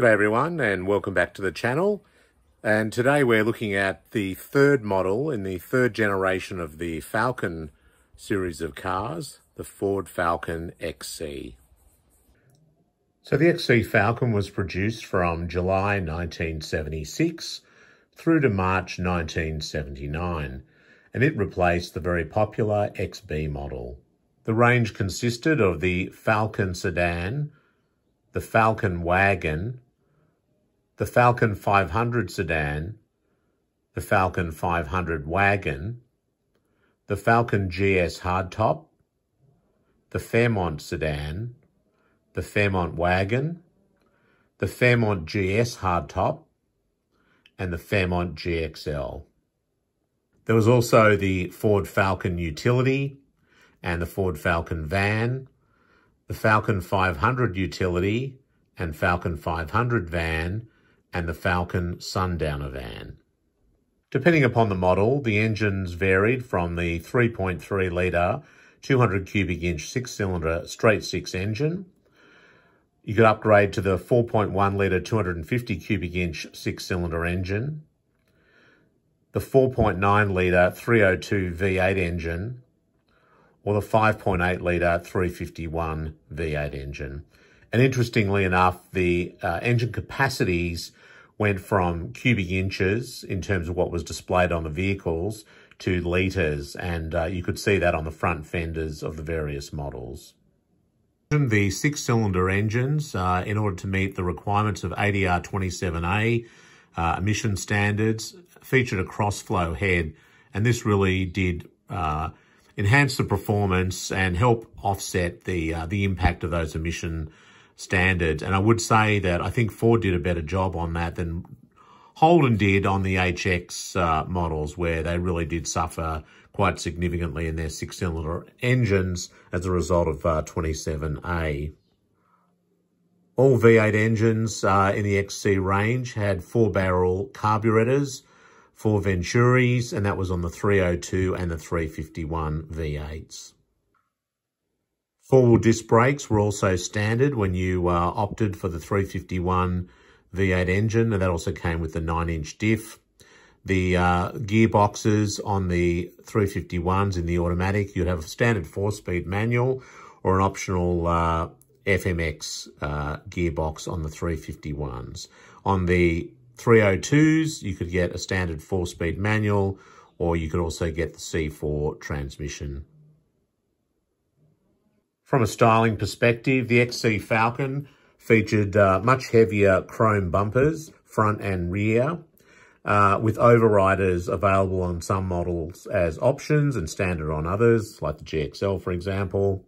G'day everyone and welcome back to the channel. And today we're looking at the third model in the third generation of the Falcon series of cars, the Ford Falcon XC. So the XC Falcon was produced from July 1976 through to March 1979 and it replaced the very popular XB model. The range consisted of the Falcon sedan, the Falcon wagon, the Falcon 500 sedan, the Falcon 500 wagon, the Falcon GS hardtop, the Fairmont sedan, the Fairmont wagon, the Fairmont GS hardtop, and the Fairmont GXL. There was also the Ford Falcon utility and the Ford Falcon van, the Falcon 500 utility and Falcon 500 van, and the Falcon Sundowner van. Depending upon the model, the engines varied from the 3.3 litre 200 cubic inch six cylinder straight six engine. You could upgrade to the 4.1 litre 250 cubic inch six cylinder engine, the 4.9 litre 302 V8 engine, or the 5.8 litre 351 V8 engine. And interestingly enough, the uh, engine capacities went from cubic inches in terms of what was displayed on the vehicles to litres, and uh, you could see that on the front fenders of the various models. The six-cylinder engines, uh, in order to meet the requirements of ADR 27A uh, emission standards, featured a cross-flow head, and this really did uh, enhance the performance and help offset the uh, the impact of those emission standards. And I would say that I think Ford did a better job on that than Holden did on the HX uh, models, where they really did suffer quite significantly in their six-cylinder engines as a result of uh, 27A. All V8 engines uh, in the XC range had four-barrel carburetors, four Venturis, and that was on the 302 and the 351 V8s. Four-wheel disc brakes were also standard when you uh, opted for the 351 V8 engine, and that also came with the 9-inch diff. The uh, gearboxes on the 351s in the automatic, you'd have a standard four-speed manual or an optional uh, FMX uh, gearbox on the 351s. On the 302s, you could get a standard four-speed manual, or you could also get the C4 transmission. From a styling perspective, the XC Falcon featured uh, much heavier chrome bumpers, front and rear, uh, with overriders available on some models as options and standard on others, like the GXL, for example.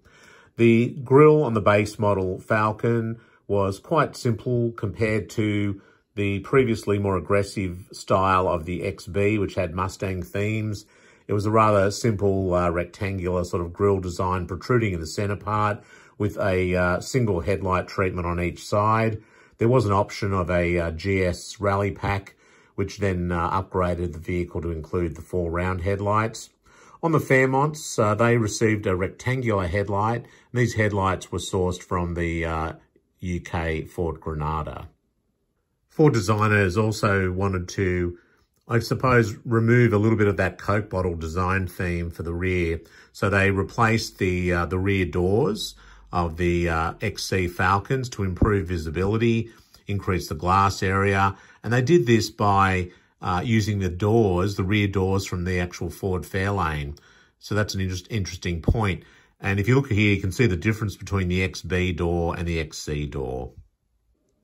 The grille on the base model Falcon was quite simple compared to the previously more aggressive style of the XB, which had Mustang themes it was a rather simple uh, rectangular sort of grille design protruding in the center part with a uh, single headlight treatment on each side. There was an option of a uh, GS rally pack, which then uh, upgraded the vehicle to include the four round headlights. On the Fairmonts, uh, they received a rectangular headlight. These headlights were sourced from the UK uh, Ford Granada. Ford designers also wanted to I suppose, remove a little bit of that Coke bottle design theme for the rear. So they replaced the uh, the rear doors of the uh, XC Falcons to improve visibility, increase the glass area. And they did this by uh, using the doors, the rear doors from the actual Ford Fairlane. So that's an interest, interesting point. And if you look here, you can see the difference between the XB door and the XC door.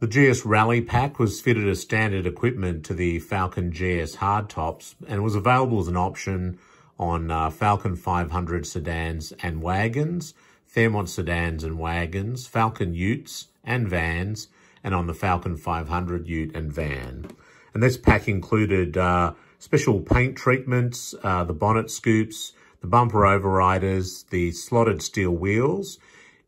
The GS Rally Pack was fitted as standard equipment to the Falcon GS hardtops and was available as an option on uh, Falcon 500 sedans and wagons, Fairmont sedans and wagons, Falcon utes and vans, and on the Falcon 500 ute and van. And this pack included uh, special paint treatments, uh, the bonnet scoops, the bumper overriders, the slotted steel wheels,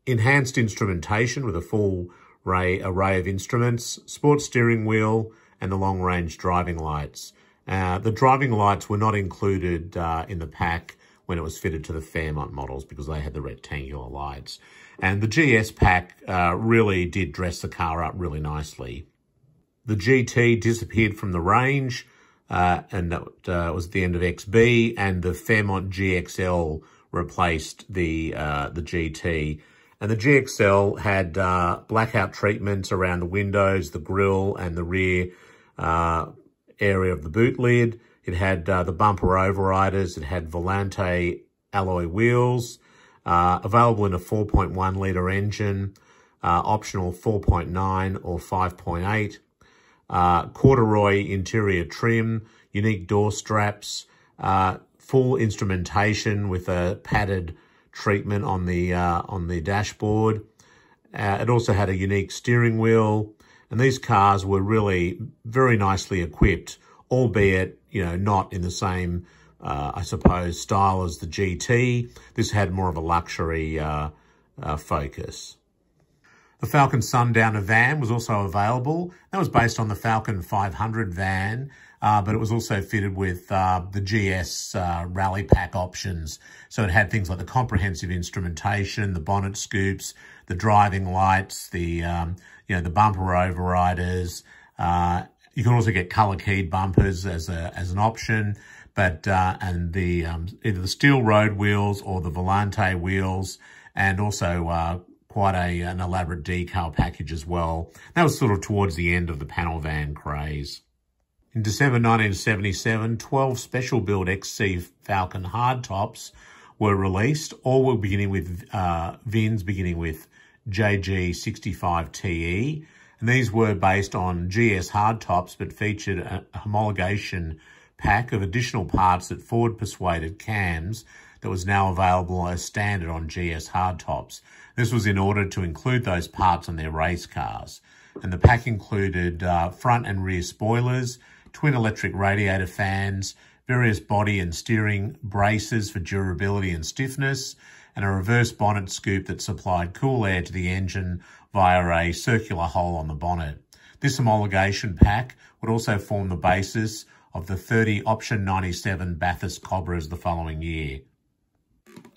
enhanced instrumentation with a full array, of instruments, sports steering wheel, and the long-range driving lights. Uh, the driving lights were not included uh, in the pack when it was fitted to the Fairmont models because they had the rectangular lights. And the GS pack uh, really did dress the car up really nicely. The GT disappeared from the range, uh, and that uh, was the end of XB, and the Fairmont GXL replaced the uh, the GT. And the GXL had uh, blackout treatments around the windows, the grille, and the rear uh, area of the boot lid. It had uh, the bumper overriders. It had Volante alloy wheels, uh, available in a 4.1 litre engine, uh, optional 4.9 or 5.8. Uh, corduroy interior trim, unique door straps, full instrumentation with a padded treatment on the uh, on the dashboard. Uh, it also had a unique steering wheel, and these cars were really very nicely equipped, albeit you know not in the same, uh, I suppose, style as the GT. This had more of a luxury uh, uh, focus. The Falcon Sundowner van was also available. That was based on the Falcon 500 van, uh, but it was also fitted with uh, the GS uh, rally pack options. So it had things like the comprehensive instrumentation, the bonnet scoops, the driving lights, the um, you know the bumper overriders. Uh, you can also get color keyed bumpers as a as an option, but uh, and the um, either the steel road wheels or the Volante wheels, and also uh, quite a, an elaborate decal package as well. That was sort of towards the end of the panel van craze. In December 1977, 12 special build XC Falcon hardtops were released, all were beginning with uh, VINs beginning with JG65TE. And these were based on GS hardtops, but featured a homologation pack of additional parts that Ford persuaded CAMS that was now available as standard on GS hardtops. This was in order to include those parts on their race cars. And the pack included uh, front and rear spoilers, twin electric radiator fans, various body and steering braces for durability and stiffness, and a reverse bonnet scoop that supplied cool air to the engine via a circular hole on the bonnet. This homologation pack would also form the basis of the 30 Option 97 Bathurst Cobras the following year.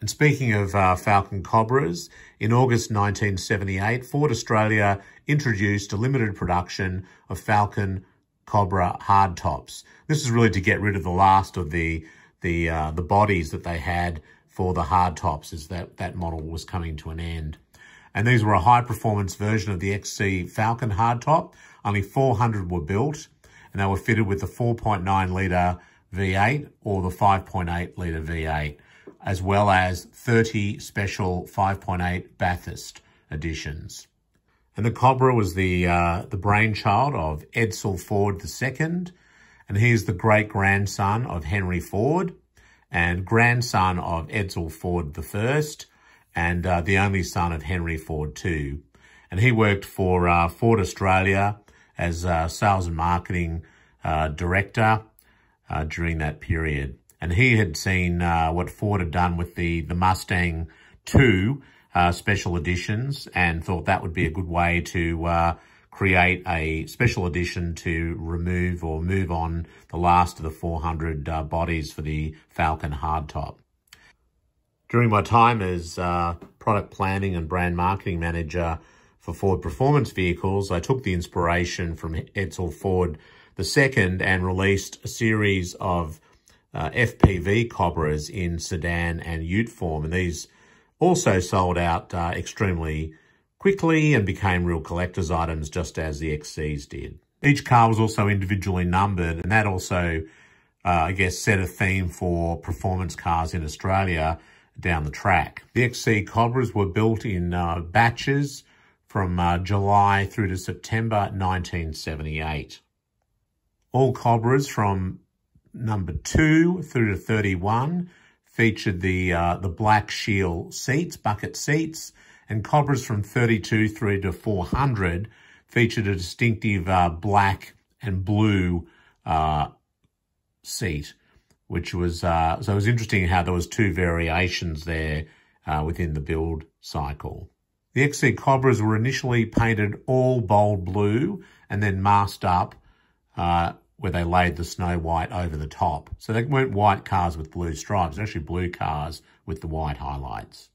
And speaking of uh, Falcon Cobras, in August 1978, Ford Australia introduced a limited production of Falcon Cobra hard tops. This is really to get rid of the last of the the uh, the bodies that they had for the hard tops as that that model was coming to an end. And these were a high performance version of the XC Falcon hardtop. Only 400 were built, and they were fitted with the 4.9 litre V8 or the 5.8 litre V8 as well as 30 special 5.8 Bathurst editions. And the Cobra was the uh, the brainchild of Edsel Ford II, and he is the great-grandson of Henry Ford and grandson of Edsel Ford I and uh, the only son of Henry Ford II. And he worked for uh, Ford Australia as sales and marketing uh, director uh, during that period and he had seen uh, what Ford had done with the, the Mustang 2 uh, special editions and thought that would be a good way to uh, create a special edition to remove or move on the last of the 400 uh, bodies for the Falcon hardtop. During my time as uh, product planning and brand marketing manager for Ford Performance Vehicles, I took the inspiration from Edsel Ford II and released a series of uh, FPV Cobras in sedan and ute form. And these also sold out uh, extremely quickly and became real collector's items just as the XCs did. Each car was also individually numbered and that also, uh, I guess, set a theme for performance cars in Australia down the track. The XC Cobras were built in uh, batches from uh, July through to September 1978. All Cobras from number 2 through to 31 featured the uh, the black shield seats, bucket seats, and Cobras from 32 through to 400 featured a distinctive uh, black and blue uh, seat, which was, uh, so it was interesting how there was two variations there uh, within the build cycle. The XC Cobras were initially painted all bold blue and then masked up uh, where they laid the snow white over the top. So they weren't white cars with blue stripes, actually blue cars with the white highlights.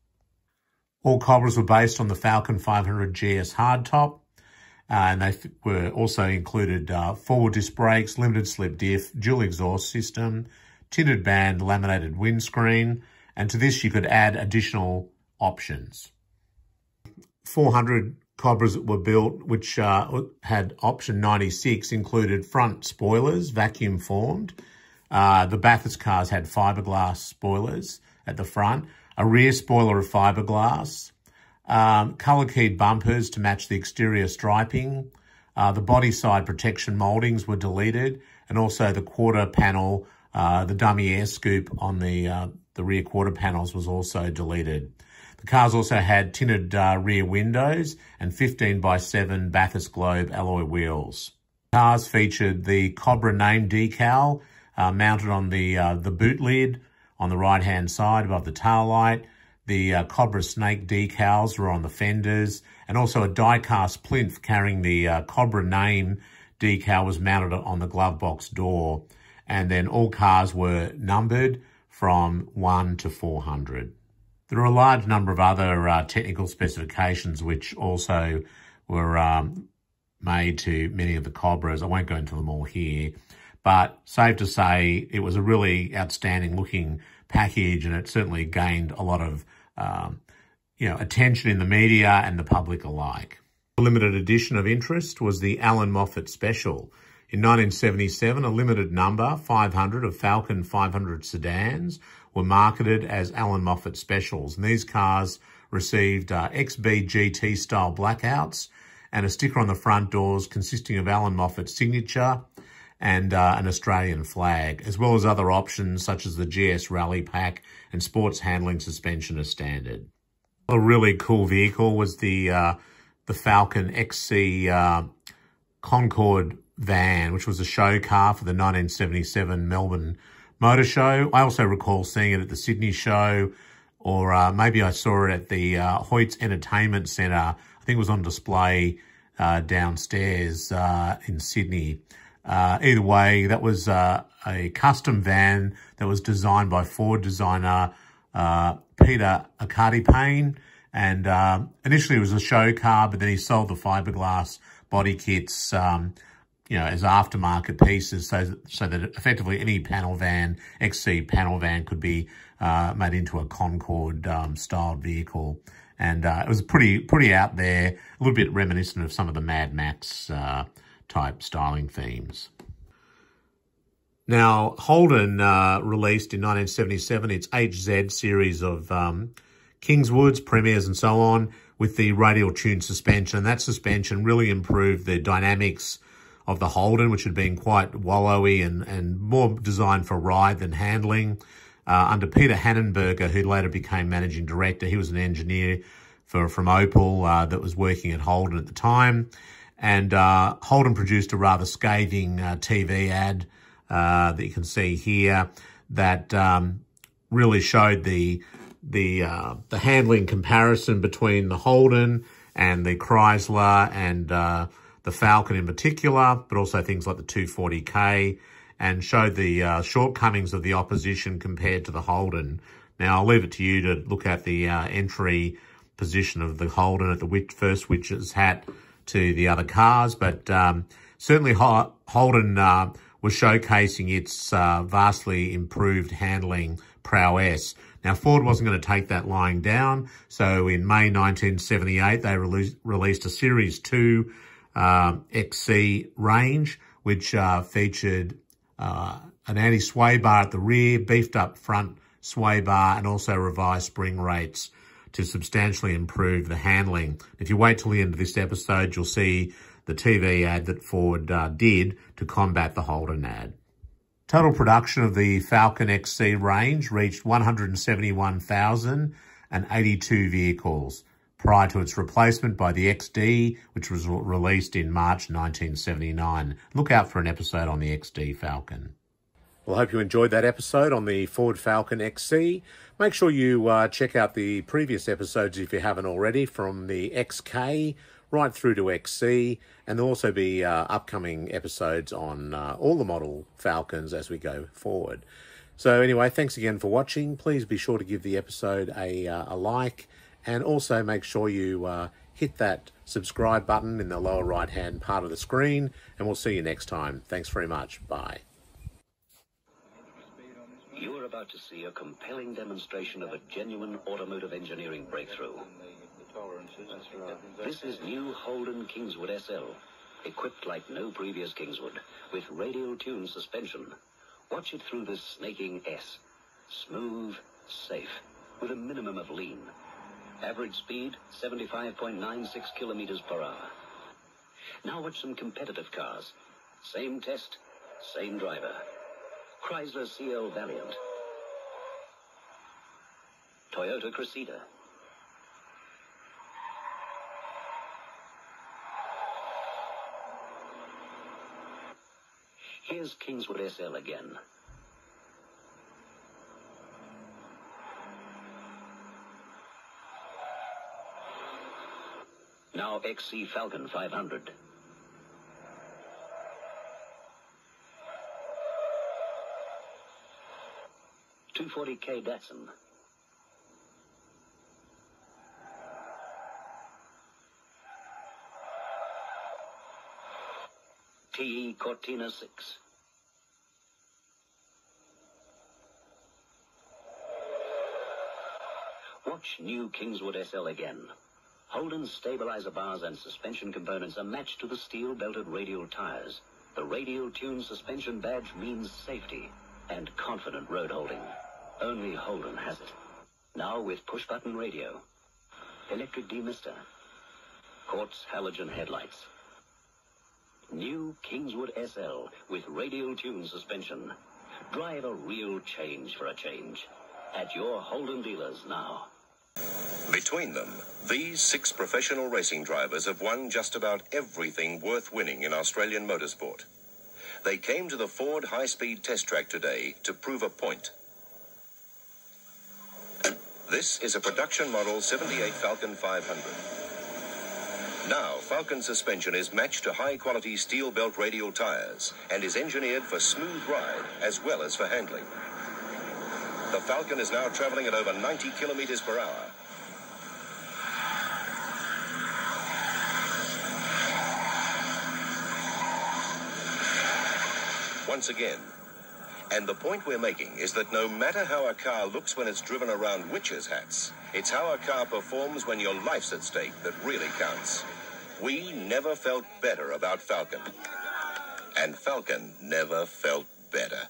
All Cobras were based on the Falcon 500 GS hardtop, Uh, and they were also included uh, forward disc brakes, limited slip diff, dual exhaust system, tinted band laminated windscreen, and to this you could add additional options. 400 Cobras that were built, which uh, had option 96, included front spoilers, vacuum formed. Uh, the Bathurst cars had fiberglass spoilers at the front, a rear spoiler of fiberglass, um, colour keyed bumpers to match the exterior striping. Uh, the body side protection mouldings were deleted, and also the quarter panel, uh, the dummy air scoop on the uh, the rear quarter panels was also deleted. The cars also had tinted uh, rear windows and 15 by 7 Bathurst Globe alloy wheels. Cars featured the Cobra name decal uh, mounted on the uh, the boot lid on the right hand side above the tail light the uh, Cobra Snake decals were on the fenders, and also a die-cast plinth carrying the uh, Cobra name decal was mounted on the glove box door. And then all cars were numbered from 1 to 400. There are a large number of other uh, technical specifications which also were um, made to many of the Cobras. I won't go into them all here, but safe to say it was a really outstanding looking package and it certainly gained a lot of um, you know, attention in the media and the public alike. A limited edition of interest was the Allan Moffat Special. In 1977, a limited number, 500, of Falcon 500 sedans were marketed as Allan Moffat Specials. And these cars received uh, XB GT style blackouts and a sticker on the front doors consisting of Allan Moffat's signature and uh, an Australian flag, as well as other options such as the GS Rally Pack and sports handling suspension as standard. A really cool vehicle was the uh, the Falcon XC uh, Concorde van, which was a show car for the 1977 Melbourne Motor Show. I also recall seeing it at the Sydney show, or uh, maybe I saw it at the uh, Hoyt's Entertainment Centre. I think it was on display uh, downstairs uh, in Sydney. Uh, either way, that was uh, a custom van that was designed by Ford designer Peter Arcadipane. And uh, initially it was a show car, but then he sold the fiberglass body kits, um, you know, as aftermarket pieces so, so that effectively any panel van, XC panel van could be uh, made into a Concorde um, styled vehicle. And uh, it was pretty, pretty out there, a little bit reminiscent of some of the Mad Max type styling themes. Now, Holden uh, released in 1977 its HZ series of um, Kingswoods, Premiers and so on with the radial tune suspension. That suspension really improved the dynamics of the Holden, which had been quite wallowy and, and more designed for ride than handling. Uh, under Peter Hanenberger, who later became managing director, he was an engineer for from Opel uh, that was working at Holden at the time. And uh, Holden produced a rather scathing uh, TV ad uh, that you can see here that um, really showed the the uh, the handling comparison between the Holden and the Chrysler and the Falcon in particular, but also things like the 240K, and showed the uh, shortcomings of the opposition compared to the Holden. Now, I'll leave it to you to look at the entry position of the Holden at the first witch's hat to the other cars, but um, certainly Holden uh, was showcasing its uh, vastly improved handling prowess. Now, Ford wasn't going to take that lying down, so in May 1978, they released a Series 2 uh, XC range, which uh, featured uh, an anti-sway bar at the rear, beefed up front sway bar, and also revised spring rates to substantially improve the handling. If you wait till the end of this episode, you'll see the TV ad that Ford uh, did to combat the Holden ad. Total production of the Falcon XC range reached 171,082 vehicles prior to its replacement by the XD, which was released in March 1979. Look out for an episode on the XD Falcon. Well, I hope you enjoyed that episode on the Ford Falcon XC. Make sure you uh, check out the previous episodes if you haven't already from the XK right through to XC, and there'll also be uh, upcoming episodes on uh, all the model Falcons as we go forward. So anyway, thanks again for watching. Please be sure to give the episode a, uh, a like And also make sure you uh, hit that subscribe button in the lower right hand part of the screen. And we'll see you next time. Thanks very much. Bye. You are about to see a compelling demonstration of a genuine automotive engineering breakthrough. This is new Holden Kingswood SL, equipped like no previous Kingswood, with radial tune suspension. Watch it through this snaking S. Smooth, safe, with a minimum of lean. Average speed, 75.96 kilometers per hour. Now watch some competitive cars. Same test, same driver. Chrysler CL Valiant. Toyota Cressida. Here's Kingswood SL again. Now XC Falcon 500. Two forty K Datsun. TE Cortina 6. Watch new Kingswood SL again. Holden's stabilizer bars and suspension components are matched to the steel-belted radial tires. The radial tune suspension badge means safety and confident road holding. Only Holden has it. Now with push-button radio, electric demister, quartz halogen headlights. New Kingswood SL with radial tune suspension. Drive a real change for a change. At your Holden dealers now. Between them, these six professional racing drivers have won just about everything worth winning in Australian motorsport. They came to the Ford high speed test track today to prove a point. This is a production model 78 Falcon 500. Now, Falcon suspension is matched to high quality steel belt radial tires and is engineered for smooth ride as well as for handling. The Falcon is now traveling at over 90 kilometers per hour. Once again. And the point we're making is that no matter how a car looks when it's driven around witches' hats, it's how a car performs when your life's at stake that really counts. We never felt better about Falcon. And Falcon never felt better.